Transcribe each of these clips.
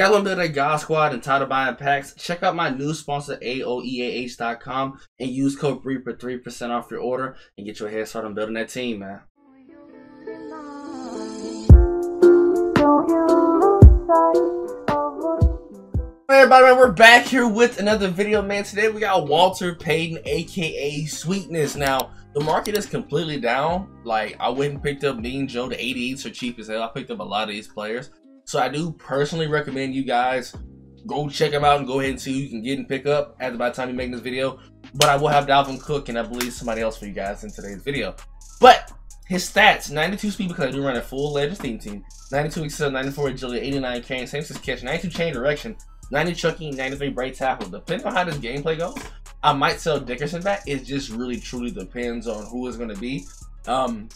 Y'all little bit of a God Squad and tired of buying packs? Check out my new sponsor, AOEAH.com, and use code BRE for 3% off your order and get your head started on building that team, man. Hey everybody, we're back here with another video, man. Today we got Walter Payton, aka Sweetness. Now, the market is completely down. Like, I went and picked up Mean Joe. The 88s are cheap as hell. I picked up a lot of these players. So I do personally recommend you guys go check them out and go ahead and see who you can get and pick up at by the time you make this video. But I will have Dalvin Cook and I believe somebody else for you guys in today's video. But his stats, 92 speed because I do run a full Legends theme team. 92 excel, 94 agility, 89 carrying, same as catch, 92 change direction, 90 chucking, 93 break tackle. Depending on how this gameplay goes, I might sell Dickerson back. It just really truly depends on who is going to be. Um,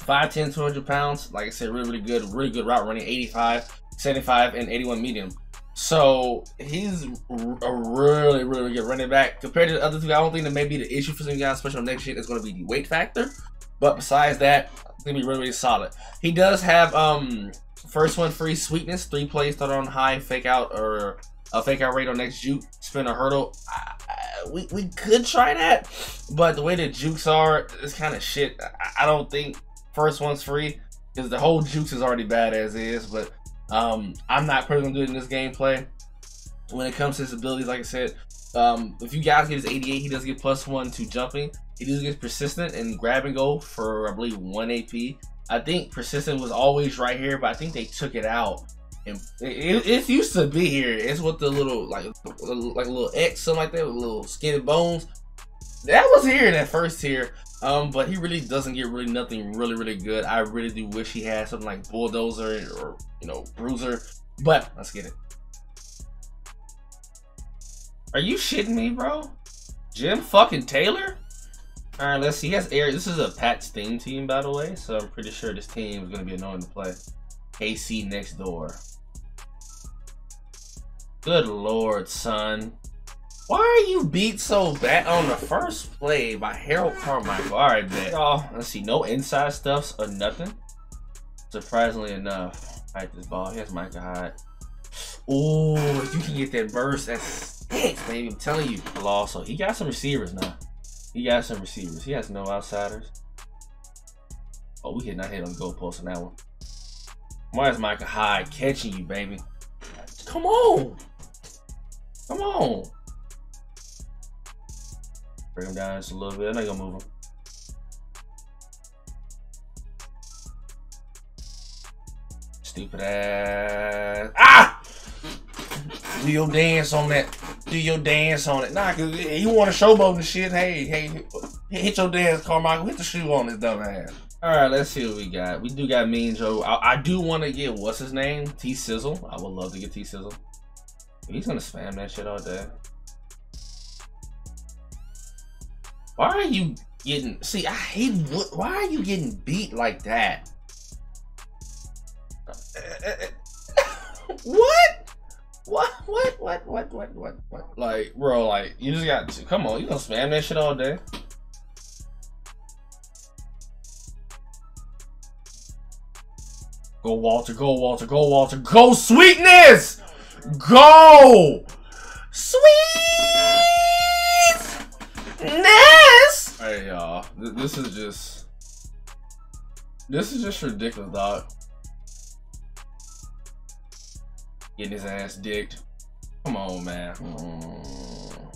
5'10", 200 pounds. Like I said, really, really good. Really good route running. 85, 75, and 81 medium. So he's a really, really good running back. Compared to the other two, I don't think that may be the issue for some guys, especially next year, is going to be the weight factor. But besides that, it's going to be really, really solid. He does have um first one free sweetness, three plays start on high, fake out, or a fake out rate on next juke, spin a hurdle. I, I, we, we could try that, but the way the jukes are, it's kind of shit. I, I don't think first one's free because the whole juice is already bad as is. But um, I'm not personally doing this gameplay. When it comes to his abilities, like I said, um, if you guys get his 88, he does get plus one to jumping. He does get persistent and grab and go for I believe one AP. I think persistent was always right here, but I think they took it out. And it, it, used to be here. It's with the little like like a little X, something like that, with little skinny bones. That was here in that first tier. Um, but he really doesn't get really nothing really, really good. I really do wish he had something like Bulldozer or, you know, Bruiser. But let's get it. Are you shitting me, bro? Jim fucking Taylor? Alright, let's see. He has air. This is a Pat's theme team, by the way, so I'm pretty sure this team is going to be annoying to play. AC next door. Good lord, son. Why are you beat so bad on the first play by Harold Carmichael? All right, bet. Oh, let's see. No inside stuffs or nothing. Surprisingly enough. All right, this ball. Here's Micah Hyde. Oh, you can get that burst, that's it, baby. I'm telling you. Also, he got some receivers now. He got some receivers. He has no outsiders. Oh, we hit not hit on the goalpost on that one. Why is Micah Hyde catching you, baby? Come on. Come on. Bring him down just a little bit. I'm not gonna move him. Stupid ass. Ah! Do your dance on that. Do your dance on it. Nah, cause you want to showboat and shit. Hey, hey, hit your dance, Carmichael. Hit the shoe on this dumb ass. All right, let's see what we got. We do got Mean Joe. I, I do want to get what's his name, T Sizzle. I would love to get T Sizzle. He's gonna spam that shit all day. Why are you getting? See, I hate. Why are you getting beat like that? what? What? What? What? What? What? What? What? Like, bro, like you just got to come on. You gonna spam that shit all day? Go Walter, go Walter, go Walter, go sweetness! Go! Sweetness! Hey y'all, this is just this is just ridiculous, dog. Getting his ass dicked. Come on, man. Mm.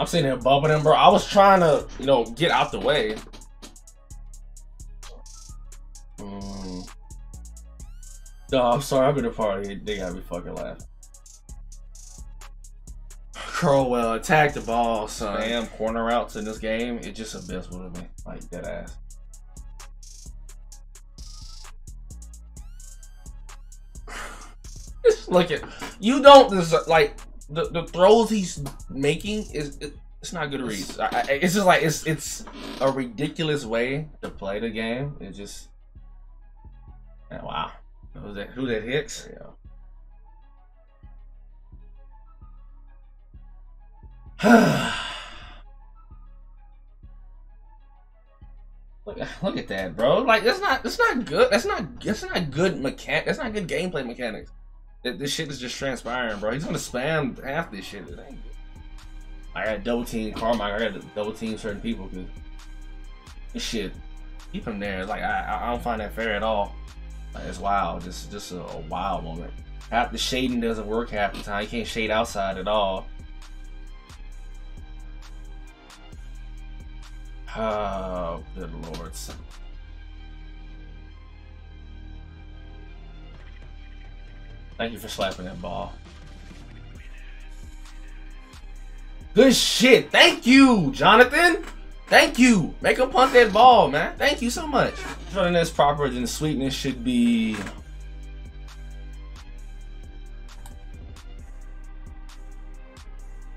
I'm sitting here bumping him, bro. I was trying to, you know, get out the way. No, I'm sorry. I've been a party. They got me fucking laughing. Crowell attack the ball, son. Damn corner routes in this game, it's just abysmal to me. Like dead ass. just Look at you don't deserve like the, the throws he's making is it, it's not good reads. I, I, it's just like it's it's a ridiculous way to play the game. It just man, that? Who that hits? Yeah. Look, look at that, bro. Like that's not that's not good. That's not that's not good mechanic. That's not good gameplay mechanics. This shit is just transpiring, bro. He's gonna spam half this shit. It ain't good. I got double team Carmine. I got double team certain people because this shit. Keep him there. Like I, I don't find that fair at all. It's wild. Just just a, a wild moment. Half the shading doesn't work half the time. You can't shade outside at all. Oh, good lord. Thank you for slapping that ball. Good shit. Thank you, Jonathan. Thank you. Make him punt that ball, man. Thank you so much. Running this proper, then the sweetness should be.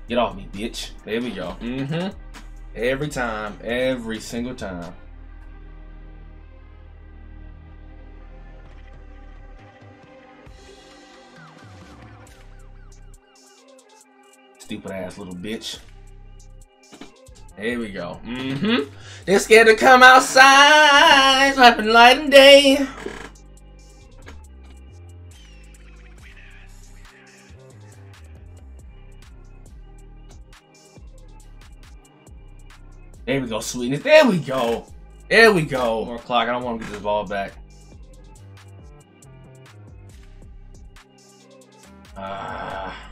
Get off me, bitch. There we go. Mm-hmm. Every time. Every single time. Stupid ass little bitch. There we go. Mm-hmm. They're scared to come outside. Slapping light and day. There we go, sweetness. There we go. There we go. More clock. I don't want to get this ball back. Ah.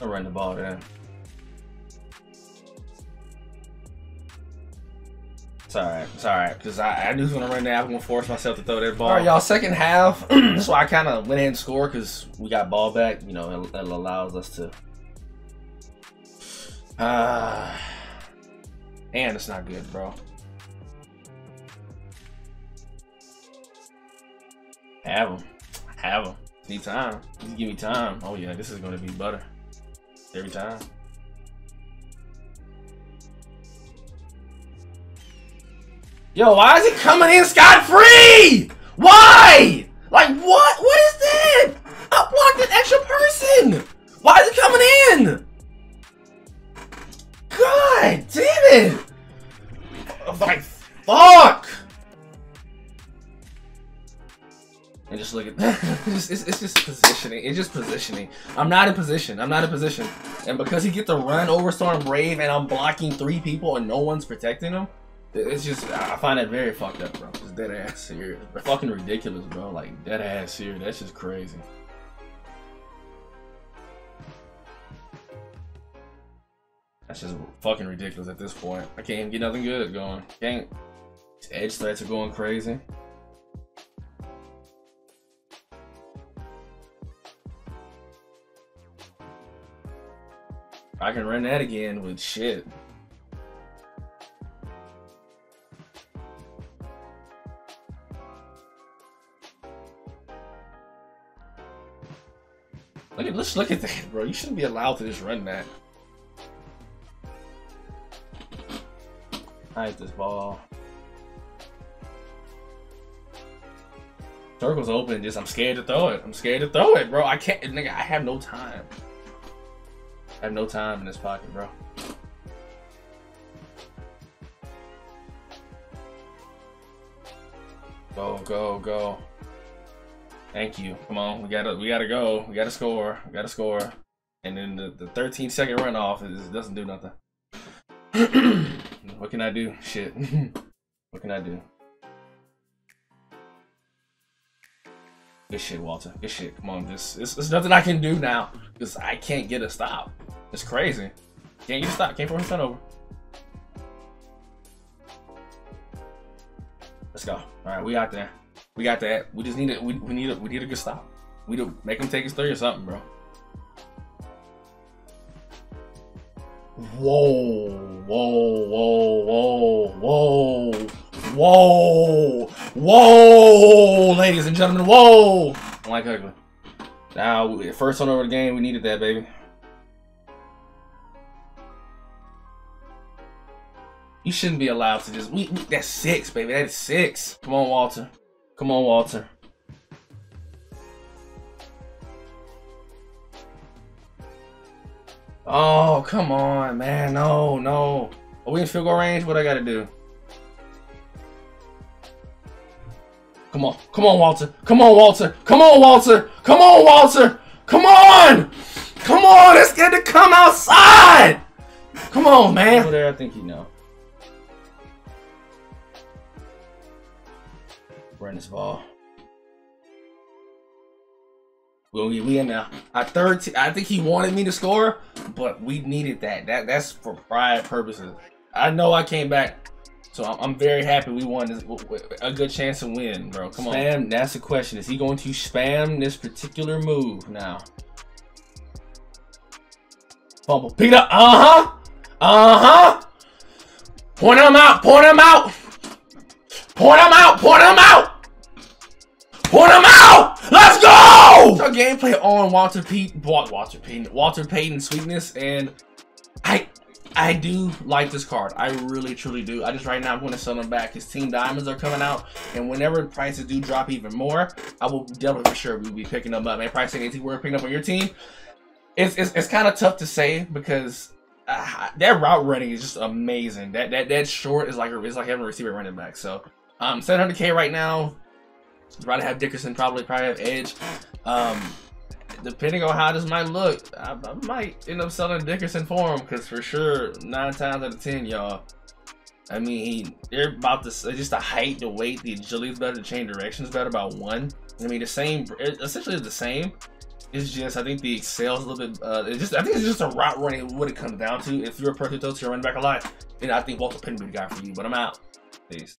I'll run the ball then. It's alright. It's alright. Because I, I knew he was going to run that. I'm going to force myself to throw that ball. Alright, y'all. Second half. That's why I kind of went ahead and scored because we got ball back. You know, it, it allows us to. Uh, and it's not good, bro. Have him. Have him. Need time. Just give me time. Oh, yeah. This is going to be butter. Every time. Yo, why is he coming in scot-free? Why? Like, what? What is that? I blocked an extra person. Why is he coming in? God damn it. Like, fuck. And just look at it's, it's, it's just positioning. It's just positioning. I'm not in position. I'm not in position. And because he gets to run over Storm Brave and I'm blocking three people and no one's protecting him, it's just I find that very fucked up, bro. It's dead ass serious. Fucking ridiculous, bro. Like dead ass serious. That's just crazy. That's just fucking ridiculous at this point. I can't even get nothing good going. Can't. Edge threats are going crazy. I can run that again with shit. Look at that, bro. You shouldn't be allowed to just run that. I hate this ball. Circle's open, just I'm scared to throw it. I'm scared to throw it, bro. I can't nigga, I have no time. I have no time in this pocket, bro. Go, go, go. Thank you. Come on, we gotta, we gotta go. We gotta score. We gotta score. And then the, the 13 second runoff is doesn't do nothing. what can I do? Shit. what can I do? Good shit, Walter. Good shit. Come on, just it's, it's nothing I can do now because I can't get a stop. It's crazy. Can't get a stop. Can't force a turnover. Let's go. All right, we out there. We got that. We just need it. We, we need it. We need a good stop. We do make him take his three or something, bro. Whoa, whoa, whoa, whoa, whoa, whoa, whoa, ladies and gentlemen, whoa. I like ugly. Now, first one over the game, we needed that, baby. You shouldn't be allowed to just. We, we that's six, baby. That is six. Come on, Walter. Come on, Walter. Oh, come on, man. No, no. Are we in field goal range? What I gotta do? Come on, come on, Walter. Come on, Walter. Come on, Walter. Come on, Walter. Come on. Come on, let's get to come outside. Come on, man. Over there, I think you know. This ball. We we in now. Our third. T- I think he wanted me to score, but we needed that. That that's for pride purposes. I know I came back, so I'm, I'm very happy we won this. A good chance to win, bro. Come on. Spam. That's the question. Is he going to spam this particular move now? Fumble. Up. Uh huh. Uh huh. Point him out. Point him out. Point him out. Point him out. Point him out. Let's go. So gameplay on Walter Pete, Walter Payton, Walter Payton sweetness, and I, I do like this card. I really truly do. I just right now I'm going to sell him back. His team diamonds are coming out, and whenever prices do drop even more, I will definitely for sure we'll be picking them up. Man, price anything we're picking up on your team. It's it's, it's kind of tough to say because uh, that route running is just amazing. That that that short is like it's like having a receiver running back. So um, 700k right now. Rather have Dickerson probably probably have Edge. Um, depending on how this might look, I, I might end up selling Dickerson for him because for sure nine times out of ten, y'all. I mean, he, they're about the just the height, the weight, the agility is better, the change direction is better about one. I mean, the same, essentially the same. It's just I think the excels a little bit. Uh, it's just I think it's just a route running. What it comes down to. If you're a who throws your running back a lot, then I think Walter Payton would be the guy for you. But I'm out. Peace.